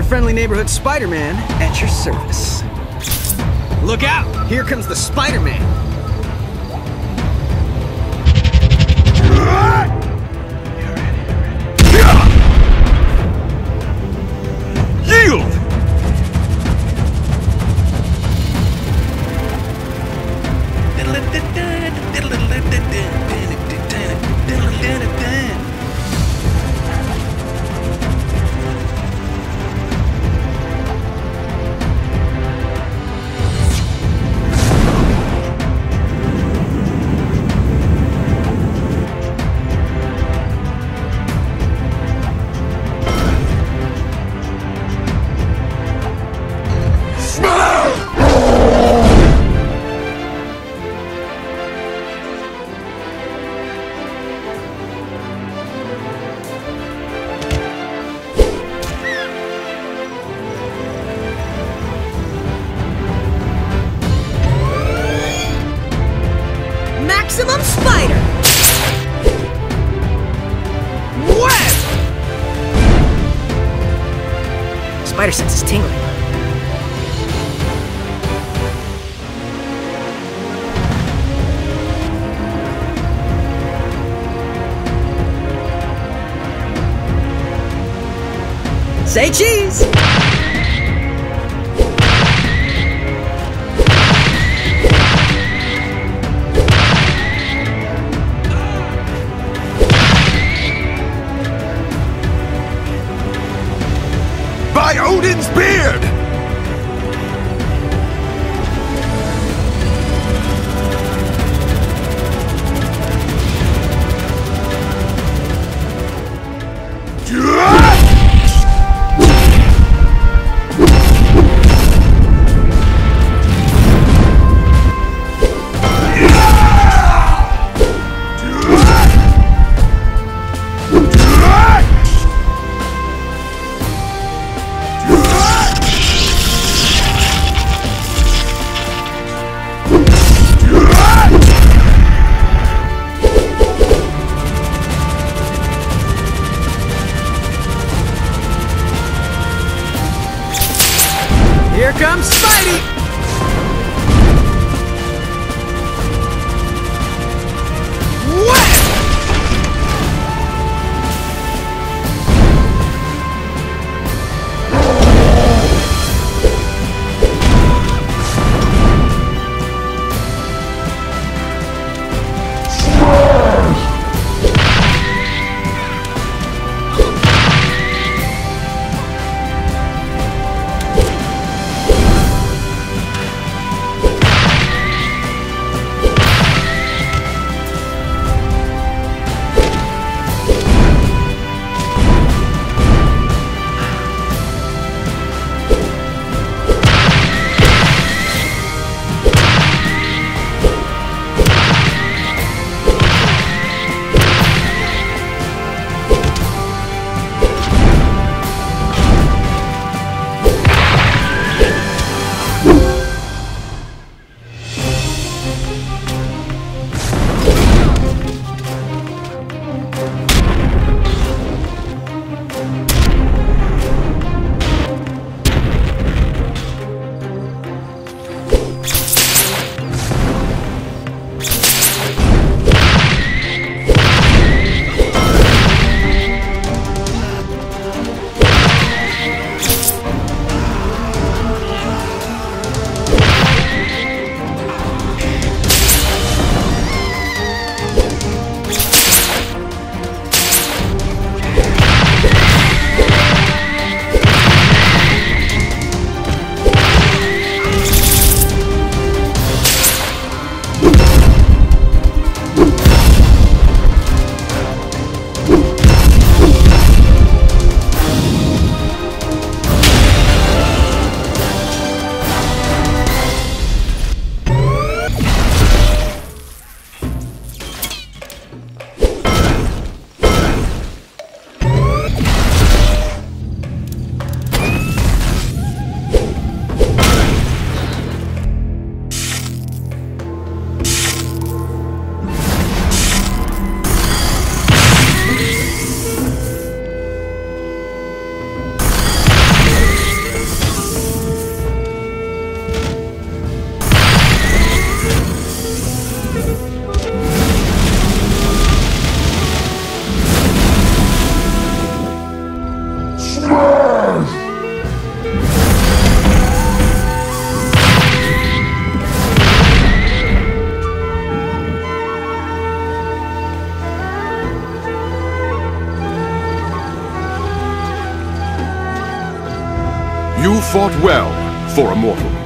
Your friendly neighborhood Spider-Man at your service. Look out! Here comes the Spider-Man! Spider sense is tingling. Say cheese! By Odin's beard! Here comes Spidey! You fought well for a mortal.